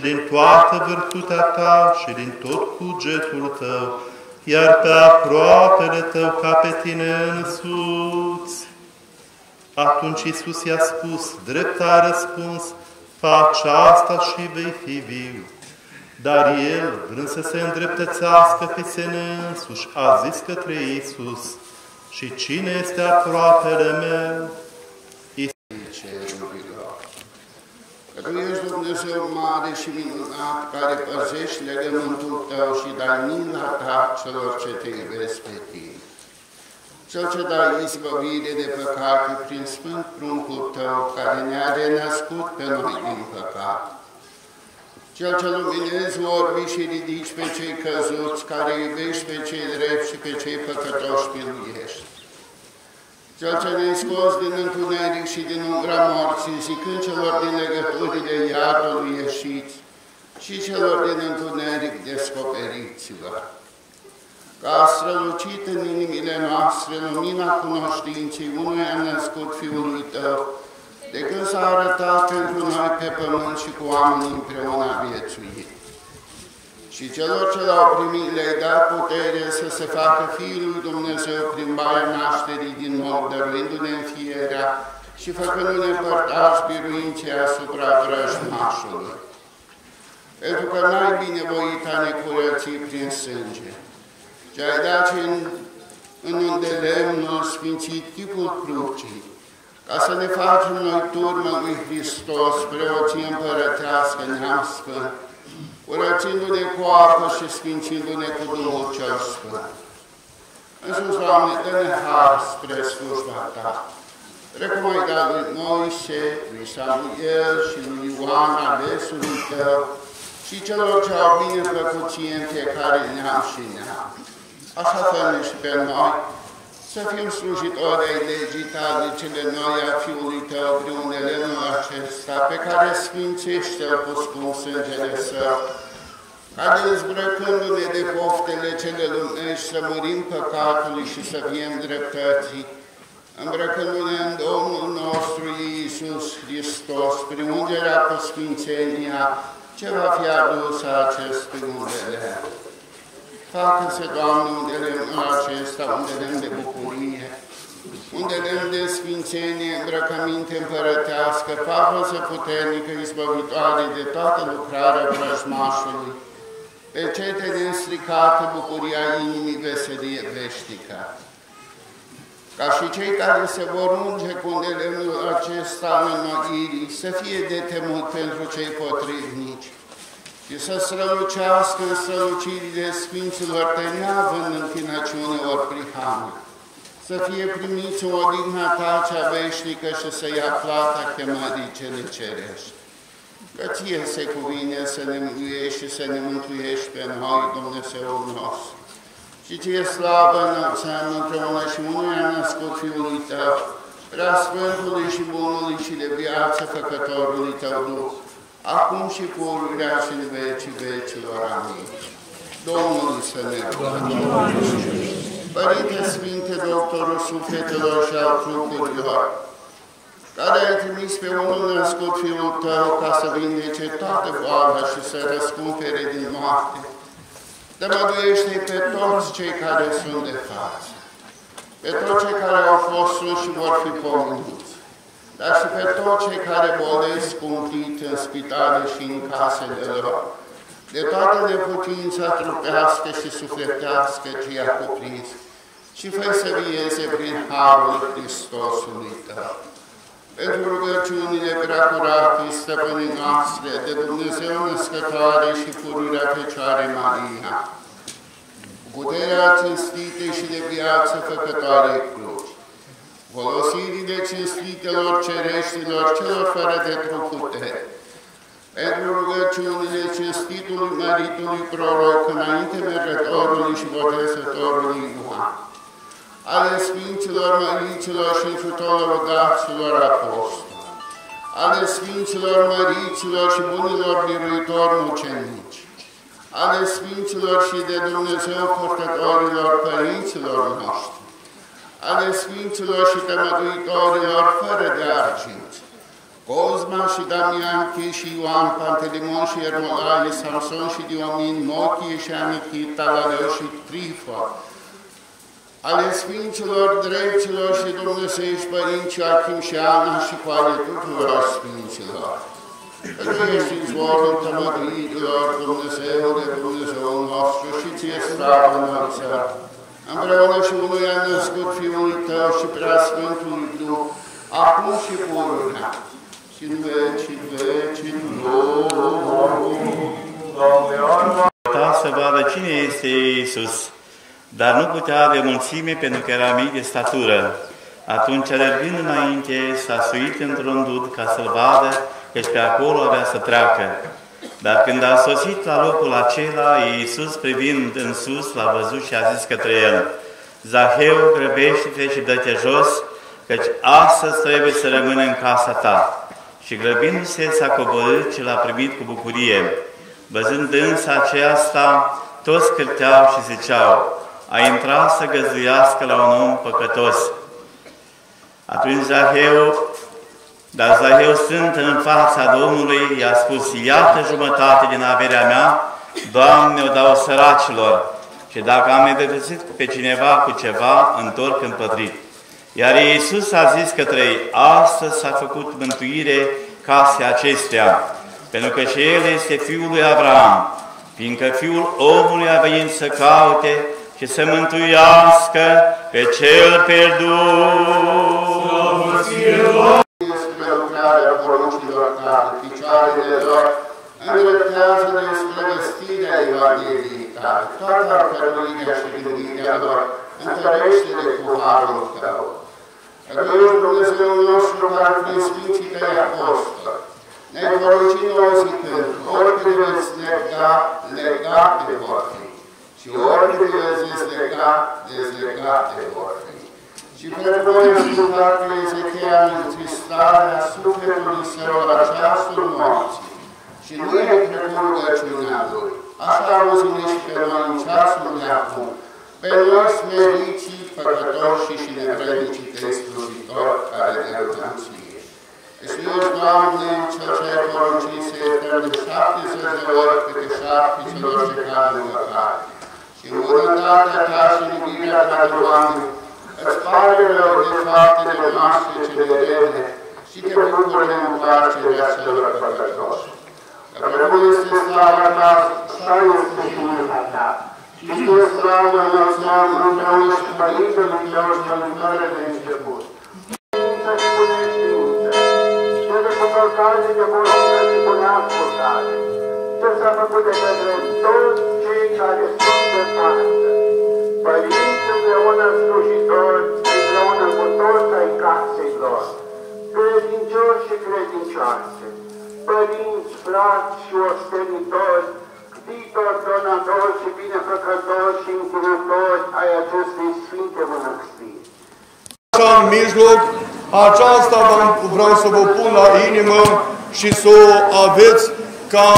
din toată virtutea ta și din tot cugetul tău, iar pe aproapele tău ca pe tine însuți. Atunci Iisus i-a spus, drept a răspuns, faci asta și vei fi viu. Dar el, vrând să se îndreptățească pe sine însuși, a zis către Iisus, și cine este aproapele meu? Dumnezeu mare și minunat, care păzești legământul Tău și dai mila Ta celor ce Te iubesc pe Tine. Cel ce dai izbăvire de păcate prin Sfânt pruncul Tău, care ne-a renăscut pe noi din păcat. Cel ce luminezi orbii și ridici pe cei căzuți, care iubești pe cei drepți și pe cei păcătoși miluiești. Cel ce ne-ai scos din întuneric și din umbra morții, zicând celor din legăturile iadului ieșiți și celor din întuneric descoperiți-vă. Ca a strălucit în inimile noastre lumina cunoștinței unui a născut Fiului Tău, de când s-a arătat pentru noi pe pământ și cu oamenii împreună viețuit și celor ce l-au primit le-ai dat putere să se facă Fiul lui Dumnezeu prin baia nașterii din nou, dăruindu-ne înfierea și făcându-ne părtași biruinței asupra vrăjmașului. Pentru că n-ai binevoit a ne curăți prin sânge, ce ai dat în, în îndelemnul sfințit chipul crucii, ca să ne facem noi turmă lui Hristos, preoții împărătească neam sfânt, curățindu-ne cu apă și sfințindu-ne cu Duhul cel Sfânt. Însuși, Doamne, dă-ne har spre slujba Ta. Precum ai dat lui Moise, lui Samuel și lui Ioan, alesului Tău, și celor ce au bine plăcuție în fiecare neam și neam. Așa fă și pe noi, să fim slujitori ai legii tale cele noi a Fiului Tău prin unelenul acesta, pe care sfințește-l cu scump sângele Său, care îmbrăcându-ne de poftele cele lumești să murim păcatului și să fim dreptății, îmbrăcându-ne în Domnul nostru Iisus Hristos, prin ungerea cu sfințenia, ce va fi adusă acestui undele. Facă-se, Doamne, unde lemnul acesta, unde lemn de bucurie, unde lemn de sfințenie, îmbrăcăminte împărătească, să puternică, izbăvitoare de toată lucrarea vrăjmașului, pe cete din stricată bucuria inimii veselie veșnică. Ca și cei care se vor unge cu lemnul acesta în oirii, să fie de temut pentru cei potrivnici, și să strălucească în strălucirile Sfinților de neavând închinăciune ori prihană, să fie primiți o odihna ta cea veșnică și să ia plata chemării cele cerești. Că ție se cuvine să ne mântuiești și să ne mântuiești pe noi, Dumnezeul nostru. Și ție slavă înălțăm împreună și unui a născut Fiului Tău, prea Sfântului și Bunului și de viață Făcătorului Tău Duh, acum și pururea și în vecii vecilor. Amin. Domnul să ne rugăm. Părinte Sfinte, doctorul sufletelor și al trupurilor, care ai trimis pe unul născut Fiul Tău ca să vindece toată boala și să răscumpere din moarte, dămăduiește pe toți cei care sunt de față, pe toți cei care au fost sus și vor fi pomeniți, dar și pe toți cei care bolesc cumplit în spitale și în casele lor, de toată neputința trupească și sufletească ce i-a cuprins, și fă să vieze prin Harul Hristosului Tău. Pentru rugăciunile preacurate, stăpânii noastre, de Dumnezeu născătoare și pururea Fecioare Maria, puterea cinstite și de viață făcătoare cruci, folosirile cinstitelor cereștilor celor fără de trup putere, pentru rugăciunile cinstitului maritului proroc înainte mergătorului și botezătorului Ioan, ale Sfinților Măricilor și tuturor daților apostoli, ale Sfinților Măricilor și bunilor biruitori mucenici, ale Sfinților și de Dumnezeu purtătorilor părinților noștri, ale Sfinților și tămăduitorilor fără de argint, Cosma și Damian, și Ioan, Pantelimon și Ermolaie, Samson și Diomin, Mochie și Anichit, Talaleu și Trifa, ale Sfinților, Drepților și Dumnezeiești Părinți Achim și Ana și cu ale tuturor Sfinților. Pentru ești izvorul tămăduitilor, Dumnezeule, Dumnezeu nostru și ție slavă înălțăm. Împreună și unui a născut Fiul Tău și prea Sfântul Duh, acum și pururea, și în vecii vecii Ta să vadă cine este Iisus, dar nu putea de mulțime pentru că era mic de statură. Atunci, alergând înainte, s-a suit într-un dud ca să-l vadă, căci pe acolo avea să treacă. Dar când a sosit la locul acela, Iisus, privind în sus, l-a văzut și a zis către el, Zaheu, grăbește-te și dă-te jos, căci astăzi trebuie să rămână în casa ta. Și grăbindu-se, s-a coborât și l-a primit cu bucurie. Văzând însă aceasta, toți cârteau și ziceau, a intrat să găzuiască la un om păcătos. Atunci Zaheu, dar Zaheu stând în fața Domnului, i-a spus, iată jumătate din averea mea, Doamne, o dau săracilor, și dacă am medepsit pe cineva cu ceva, întorc împătrit. Iar Iisus a zis către ei, astăzi s-a făcut mântuire casei acestea, pentru că și El este Fiul lui Abraham, fiindcă Fiul omului a venit să caute și să mântuiască pe cel pierdut. Spre lucrarea poruncilor tale, picioarele lor, îndreptează-ne spre vestirea Evangheliei tale, toată arcăruirea și gândirea lor, întărește-le cu harul tău. Că Tu ești Dumnezeul nostru care prin Sfinții Tăi Apostoli, ne-ai poruncit noi zicând, oricât veți lega, legate vor fi și oricât veți dezlega, dezlegate vor fi. Și pentru noi ascultat pe Ezechia în întristarea sufletului său la ceasul morții. Și nu e trecut rugăciunea lui. Asta auzim și pe noi în ceasul de acum. Pe noi smericii, păcătoși și nevrednicii tăi slujitori care ne rugăm ție. Ești, Doamne, cel ce ai poruncit să iertăm de 70 de ori câte șapte celor ce cad în păcate. Și în bunătatea ta și iubirea ta, Doamne, îți pare rău de faptele noastre cele rele și te bucură în întoarcerea celor păcătoși. Că precum este slava ta, așa este și mâna ta. Și tu slavă înălțăm împreună și Părintele Tău cel fără de început. Să ne puneți știință, ce de cuvântare de bunătate și bună ascultare, ce s-a făcut de către toți cei care sunt de față. Părinți împreună slujitori, împreună cu toți ai casei lor, credincioși și credincioase, părinți, frați și ostenitori, ctitori, donatori și binefăcători și închinători ai acestei sfinte mănăstiri. Așa în mijloc, aceasta vreau să vă pun la inimă și să o aveți ca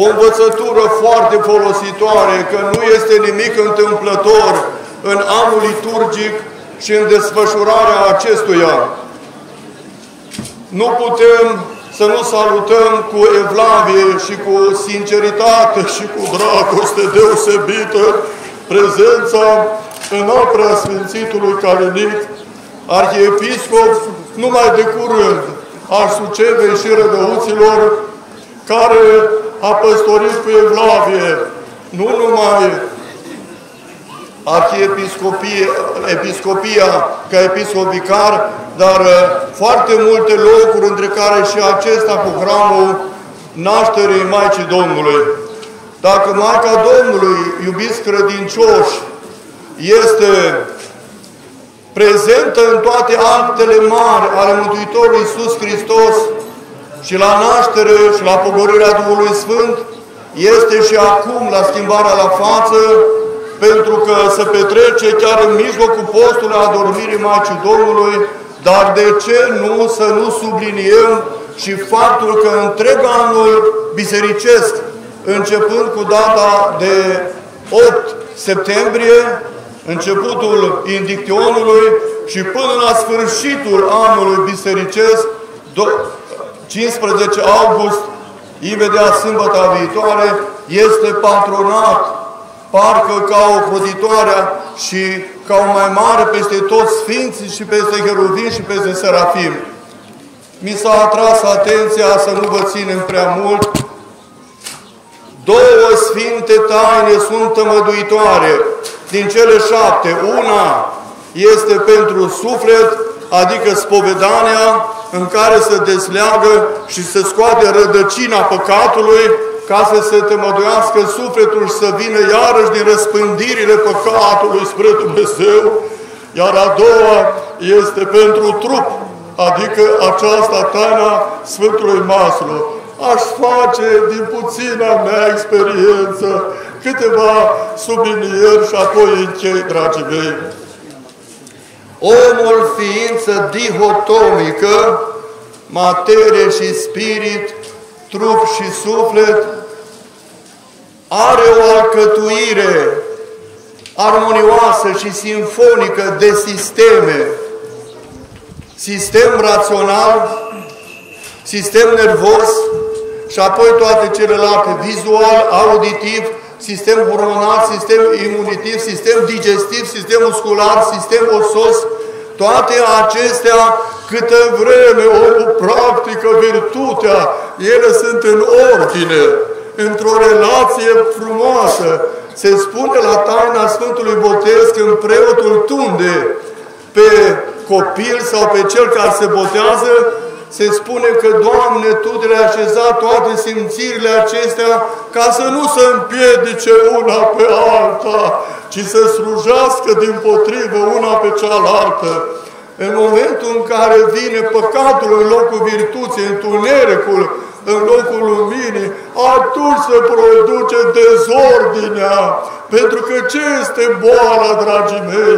o învățătură foarte folositoare, că nu este nimic întâmplător în anul liturgic și în desfășurarea acestuia. Nu putem să nu salutăm cu evlavie și cu sinceritate și cu dragoste deosebită prezența în aprea Sfințitului Calenit, arhiepiscop numai de curând al Sucevei și Rădăuților, care a păstorit cu evlavie nu numai arhiepiscopia episcopia ca episcopicar, dar uh, foarte multe locuri, între care și acesta cu hramul nașterii Maicii Domnului. Dacă Maica Domnului, iubiți credincioși, este prezentă în toate actele mari ale Mântuitorului Iisus Hristos și la naștere și la pogorirea Duhului Sfânt, este și acum la schimbarea la față, pentru că se petrece chiar în mijlocul postului adormirii Maicii Domnului, dar de ce nu să nu subliniem și faptul că întreg anul bisericesc, începând cu data de 8 septembrie, începutul indictionului și până la sfârșitul anului bisericesc, 15 august, imediat sâmbăta viitoare, este patronat, parcă ca o crotitoare și ca o mai mare peste toți sfinții și peste heruvim și peste serafim. Mi s-a atras atenția să nu vă ținem prea mult. Două sfinte taine sunt tămăduitoare din cele șapte, una este pentru suflet, adică spovedania, în care se desleagă și se scoate rădăcina păcatului, ca să se temăduiască sufletul și să vină iarăși din răspândirile păcatului spre Dumnezeu, iar a doua este pentru trup, adică aceasta taina Sfântului Maslu. Aș face din puțina mea experiență câteva sublinieri și apoi închei, dragii mei. Omul ființă dihotomică, materie și spirit, trup și suflet, are o alcătuire armonioasă și sinfonică de sisteme. Sistem rațional, sistem nervos și apoi toate celelalte, vizual, auditiv, sistem hormonal, sistem imunitiv, sistem digestiv, sistem muscular, sistem osos, toate acestea, câtă vreme omul practică virtutea, ele sunt în ordine, într-o relație frumoasă. Se spune la taina Sfântului Botez când preotul tunde pe copil sau pe cel care se botează, se spune că, Doamne, Tu le-ai așezat toate simțirile acestea ca să nu se împiedice una pe alta, ci să slujească din potrivă una pe cealaltă. În momentul în care vine păcatul în locul virtuții, întunericul în locul luminii, atunci se produce dezordinea. Pentru că ce este boala, dragii mei?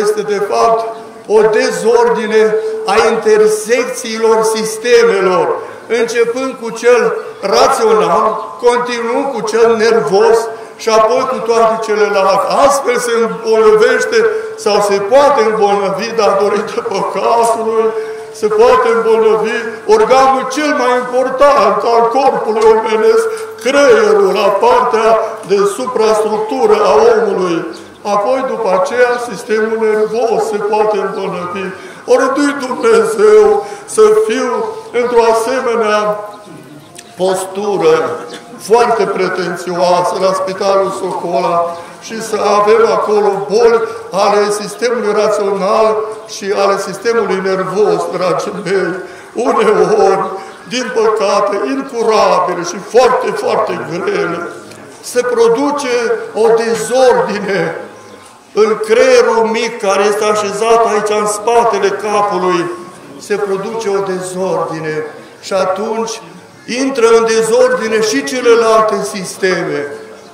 Este de fapt o dezordine a intersecțiilor sistemelor, începând cu cel rațional, continuând cu cel nervos și apoi cu toate celelalte. Astfel se îmbolnăvește sau se poate îmbolnăvi datorită păcatului, se poate îmbolnăvi organul cel mai important al corpului omenesc, creierul, la partea de suprastructură a omului. Apoi, după aceea, sistemul nervos se poate îmbolnăvi. Ori Dumnezeu să fiu într-o asemenea postură foarte pretențioasă la Spitalul Socola și să avem acolo boli ale sistemului rațional și ale sistemului nervos, dragii mei. Uneori, din păcate, incurabile și foarte, foarte grele, se produce o dezordine în creierul mic care este așezat aici în spatele capului, se produce o dezordine și atunci intră în dezordine și celelalte sisteme.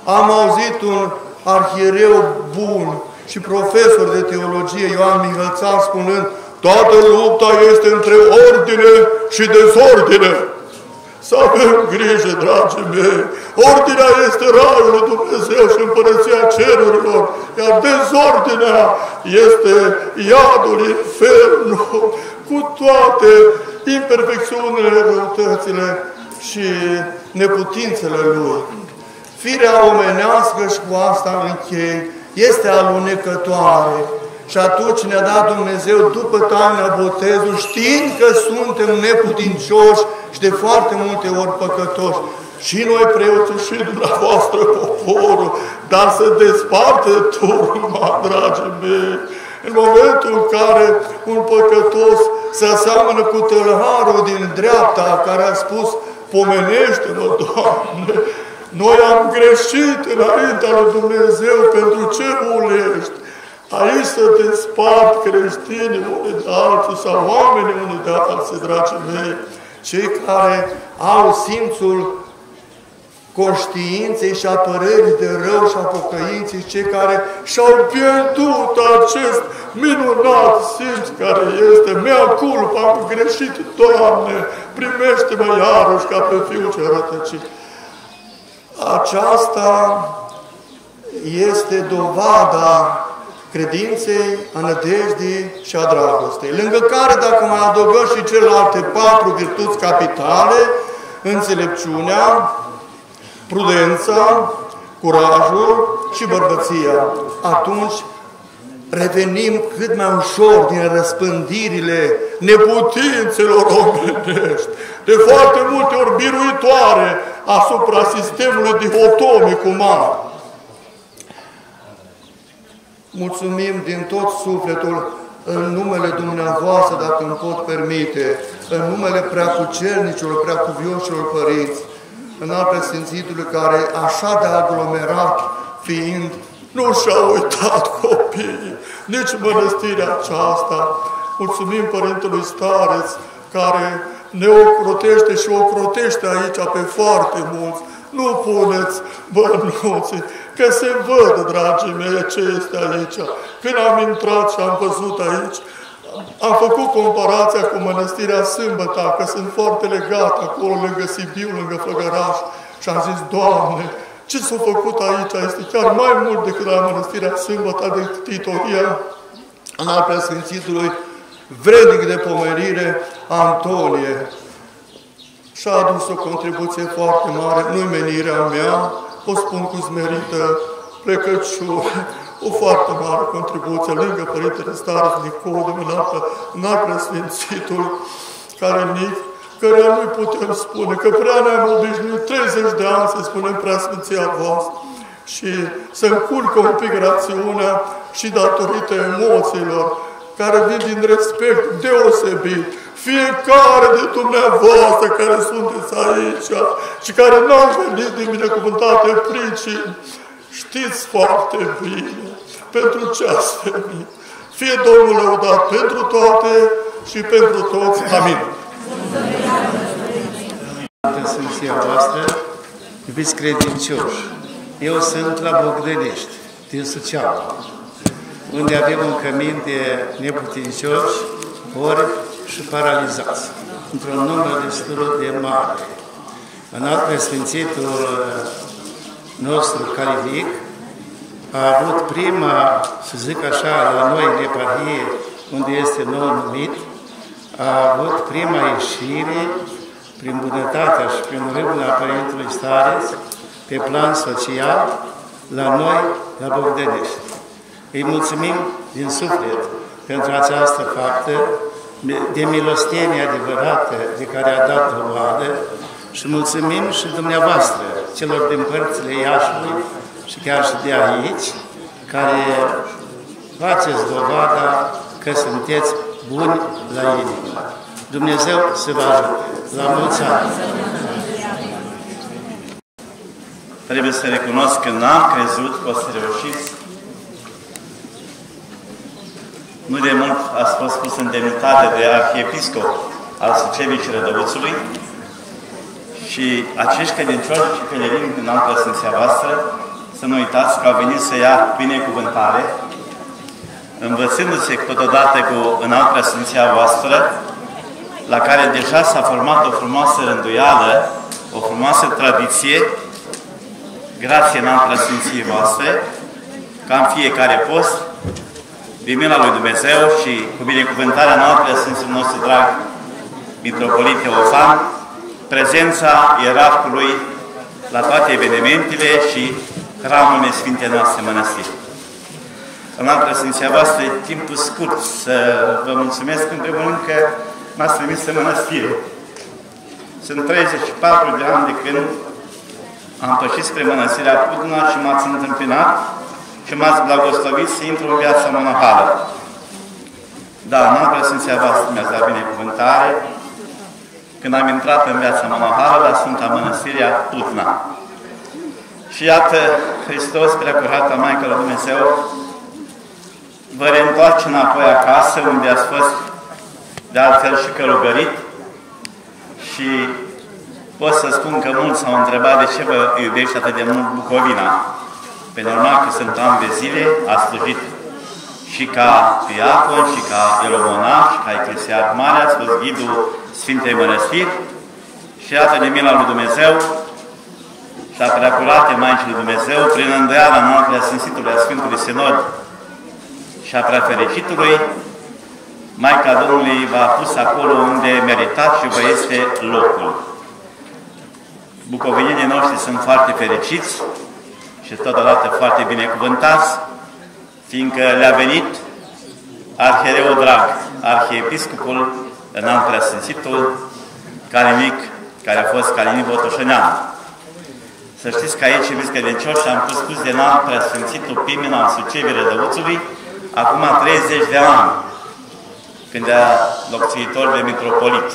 Am auzit un arhiereu bun și profesor de teologie, Ioan Mihălțan, spunând, toată lupta este între ordine și dezordine. Să avem grijă, dragii mei! Ordinea este raiul lui Dumnezeu și împărăția cerurilor, iar dezordinea este iadul, infernul, cu toate imperfecțiunile, răutățile și neputințele lui. Firea omenească și cu asta închei, este alunecătoare. Și atunci ne-a dat Dumnezeu după taina botezul, știind că suntem neputincioși și de foarte multe ori păcătoși. Și noi preoții și dumneavoastră poporul, dar să desparte turma, dragii mei. În momentul în care un păcătos se aseamănă cu tălharul din dreapta care a spus, pomenește-mă, Doamne, noi am greșit înaintea lui Dumnezeu pentru ce ulești? Aici să despart creștinii unii de alții sau oamenii unii de alții, dragii mei, cei care au simțul conștiinței și apărării de rău și a pocăinței, cei care și-au pierdut acest minunat simț care este mea culpa, am greșit, Doamne, primește-mă iarăși ca pe Fiul ce rătăcit. Aceasta este dovada credinței, a nădejdii și a dragostei. Lângă care, dacă mai adăugăm și celelalte patru virtuți capitale, înțelepciunea, prudența, curajul și bărbăția, atunci revenim cât mai ușor din răspândirile neputințelor omenești, de foarte multe ori biruitoare asupra sistemului dihotomic uman. Mulțumim din tot sufletul în numele dumneavoastră, dacă îmi pot permite, în numele preacucernicilor, preacuvioșilor părinți, în al presimțitului care, așa de aglomerat fiind, nu și-a uitat copiii, nici mănăstirea aceasta. Mulțumim Părintelui Stareț, care ne ocrotește și ocrotește aici pe foarte mulți. Nu puneți bănuții, că se văd, dragii mei, ce este aici. Când am intrat și am văzut aici, am făcut comparația cu mănăstirea Sâmbăta, că sunt foarte legat acolo, lângă Sibiu, lângă Făgăraș. Și am zis, Doamne, ce s-a făcut aici este chiar mai mult decât la mănăstirea Sâmbăta de Titoria, în al preasfințitului, vredic de pomerire, Antonie. Și-a adus o contribuție foarte mare, nu-i menirea mea, o spun cu smerită plecăciune, o foarte mare contribuție lângă Părintele Staros Nicodem, în al preasfințitul, care nici care nu putem spune, că prea ne-am obișnuit 30 de ani să spunem preasfinția voastră și să încurcă un pic rațiunea și datorită emoțiilor care vin din respect deosebit. Fiecare de dumneavoastră care sunteți aici și care nu au venit din binecuvântate pricini, știți foarte bine pentru ce ați venit. Fie Domnul lăudat pentru toate și pentru toți. Amin. Sfinția voastră, iubiți credincioși, eu sunt la Bogdănești, din Suceava, unde avem un cămin de neputincioși, ori și paralizați, într-un număr destul de mare. În alt Sfințitul nostru Calivic a avut prima, să zic așa, la noi în eparhie, unde este nou numit, a avut prima ieșire prin bunătatea și prin râvna Părintelui Stareț, pe plan social, la noi, la Bogdănești. Îi mulțumim din suflet pentru această faptă de milostenie adevărată de care a dat dovadă și mulțumim și dumneavoastră, celor din părțile Iașului și chiar și de aici, care faceți dovada că sunteți buni la inimă. Dumnezeu să vă ajute. La mulți ani! Trebuie să recunosc că n-am crezut că o să reușiți. Nu de mult ați fost pus în demnitate de arhiepiscop al Sucevii și Rădăuțului și acești credincioși și pelerini în altă sfinția voastră, să nu uitați că au venit să ia binecuvântare, învățându-se totodată cu în altă sfinția voastră, la care deja s-a format o frumoasă rânduială, o frumoasă tradiție, grație în altă Sfinției voastre, ca în fiecare post, din mila lui Dumnezeu și cu binecuvântarea noastră Sfântul nostru drag, Mitropolit Teofan, prezența ierarhului la toate evenimentele și hramurile Sfinte noastre mănăstiri. În altă Sfinția voastră, timpul scurt, să vă mulțumesc în primul rând că m-ați trimis în mănăstire. Sunt 34 de ani de când am pășit spre mănăstirea Pudna și m-ați întâmpinat și m-ați blagoslovit să intru în viața monahală. Da, în altă Sfinția voastră mi-ați dat binecuvântare când am intrat în viața monahală la Sfânta Mănăstirea Putna. Și iată, Hristos, preacurata Maică la Dumnezeu, vă reîntoarce înapoi acasă, unde ați fost de altfel și călugărit și pot să spun că mulți s-au întrebat de ce vă iubește atât de mult Bucovina. Pe normal că sunt ani de zile, a slujit și ca diacon, și ca eromonah, și ca eclesiar mare, ați fost ghidul Sfintei Mănăstiri. Și iată de mila lui Dumnezeu și a preacurate Maicii lui Dumnezeu, prin îndoiala noastră a Sfințitului a Sfântului Sinod și a preafericitului, Maica Domnului v-a pus acolo unde meritați și vă este locul. Bucovinenii noștri sunt foarte fericiți și totodată foarte binecuvântați, fiindcă le-a venit arhereu drag, arhiepiscopul înalt preasfințitul Calinic, care a fost Calinic Botoșănean. Să știți că aici, iubiți credincioși, am pus spus de înalt preasfințitul Pimen al Sucevii Rădăuțului, acum 30 de ani, când era locțuitor de mitropolit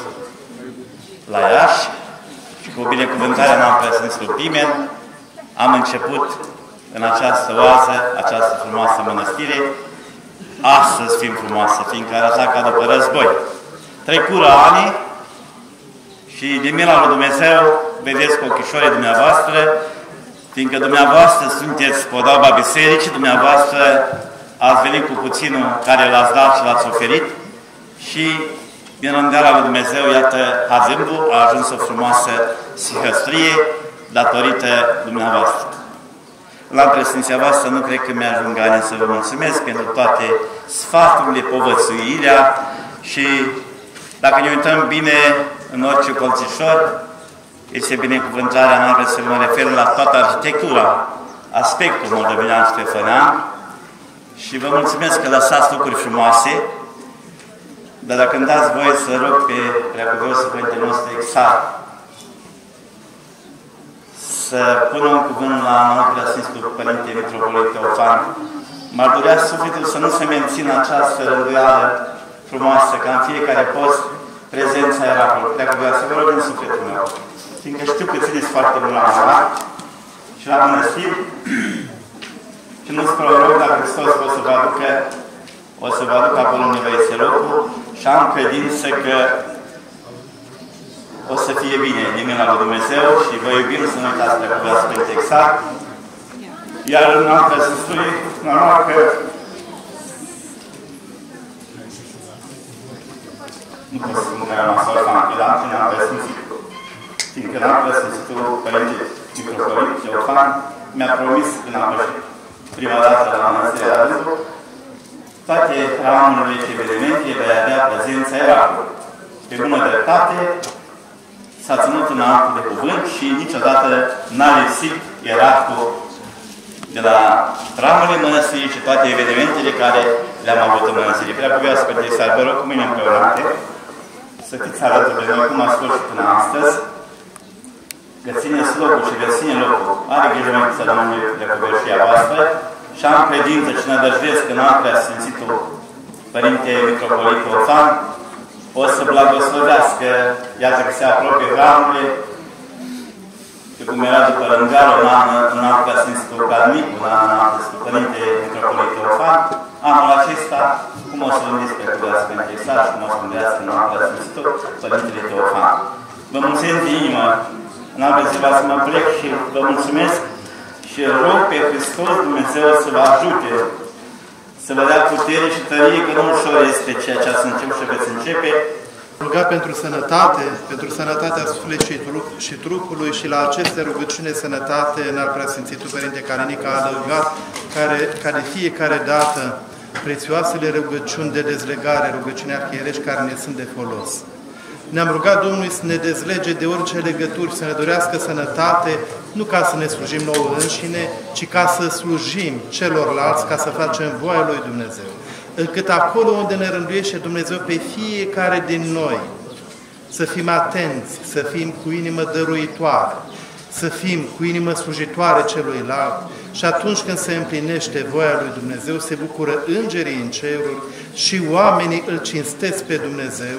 la Iași și cu binecuvântarea înalt preasfințitul Pimen am început în această oază, această frumoasă mănăstire, astăzi fiind frumoasă, fiindcă arăta ca după război. Trecură ani și din mila lui Dumnezeu vedeți cu ochișorii dumneavoastră, fiindcă dumneavoastră sunteți podaba bisericii, dumneavoastră ați venit cu puținul care l-ați dat și l-ați oferit și din rândeala lui Dumnezeu, iată, Hazimbu a ajuns o frumoasă sihăstrie datorită dumneavoastră. La presinția voastră nu cred că mi-ajung ani să vă mulțumesc pentru toate sfaturile, povățuirea și dacă ne uităm bine în orice colțișor, este binecuvântarea noastră să mă refer la toată arhitectura, aspectul moldovenean Ștefănean și vă mulțumesc că lăsați lucruri frumoase, dar dacă îmi dați voie să rog pe Preacuvios Părintele nostru exact să pună un cuvânt la Anul Sfântul Părinte Mitropolit Teofan, m-ar dorea sufletul să nu se mențină această rânduială frumoasă, ca în fiecare post, prezența era acolo. Dacă vreau să vă rog în sufletul meu, fiindcă știu că țineți foarte mult la mama și la mănăstiri, și nu-ți prorog, dar Hristos o să vă aducă, o să vă aducă acolo unde vă este locul și am credință că o să fie bine din la lui Dumnezeu și vă iubim să nu uitați pe cuvântul Sfânt exact. Iar în altă Sfântului, normal că nu pot să spun că am asalt la Anchilan, ci ne-am răsfințit. Fiindcă n-am răsfințitul Părinte Microfolit, Teofan, mi-a promis când am pășit prima dată la Mănăstirea Rândru, toate ramurile și evenimente vei avea prezența Eracului. Pe bună dreptate, s-a ținut în actul de cuvânt și niciodată n-a lipsit Eracul de la ramurile mănăstirii și toate evenimentele care le-am avut în mănăstire. Prea cuvioasă pe să vă rog cu mine împreunate. Să fiți alături de noi, cum a spus și până astăzi, că țineți locul și veți ține locul. Are grijă mai să Domnului de cuvioșia voastră. Și am credință și nădăjduiesc că n-am prea Sfințitul Părinte Mitropolit Ofan o să blagoslovească, iată că se apropie ramurile, și cum era după Lângară, în an, în an ca Sfințitul Carnic, în an, în an Părinte Mitropolit Teofan, anul acesta, cum o să gândiți pe Cuvea Sfântul Isar și cum o să gândească în an ca Sfințitul Părintele Teofan. Vă mulțumesc de inimă, în altă zi să mă plec și vă mulțumesc și rog pe Hristos Dumnezeu să vă ajute să vă dea putere și tărie, că nu ușor este ceea ce ați început și veți începe, ruga pentru sănătate, pentru sănătatea sufletului și, trup, și trupului și la aceste rugăciune sănătate în al preasfințitul Părinte Calenica a adăugat care, care fiecare dată prețioasele rugăciuni de dezlegare, rugăciuni arhierești care ne sunt de folos. Ne-am rugat Domnului să ne dezlege de orice legături, să ne dorească sănătate, nu ca să ne slujim nouă înșine, ci ca să slujim celorlalți, ca să facem voia lui Dumnezeu. Încât acolo unde ne rânduiește Dumnezeu pe fiecare din noi, să fim atenți, să fim cu inimă dăruitoare, să fim cu inimă slujitoare celuilalt. Și atunci când se împlinește voia lui Dumnezeu, se bucură îngerii în ceruri și oamenii îl cinstesc pe Dumnezeu,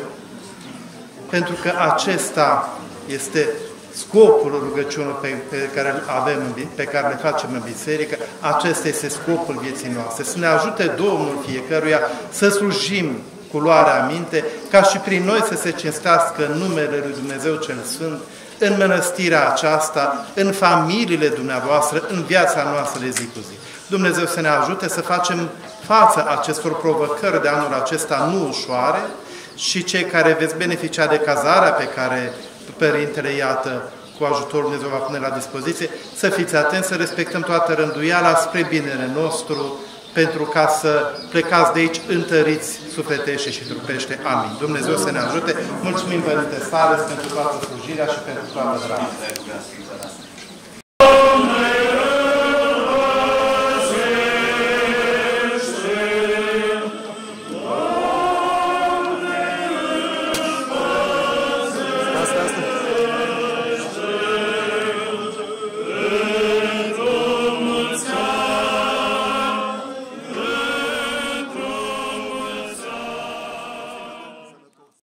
pentru că acesta este scopul rugăciunilor pe, pe care le avem, pe care le facem în biserică, acesta este scopul vieții noastre. Să ne ajute Domnul fiecăruia să slujim cu luarea aminte, ca și prin noi să se cinstească numele Lui Dumnezeu cel Sfânt, în mănăstirea aceasta, în familiile dumneavoastră, în viața noastră de zi cu zi. Dumnezeu să ne ajute să facem față acestor provocări de anul acesta nu ușoare și cei care veți beneficia de cazarea pe care Părintele, iată, cu ajutorul Dumnezeu va pune la dispoziție, să fiți atenți, să respectăm toată rânduiala spre binele nostru, pentru ca să plecați de aici întăriți sufletește și trupește. Amin. Dumnezeu să ne ajute. Mulțumim, Părinte Sales, pentru toată slujirea și pentru toată dragostea.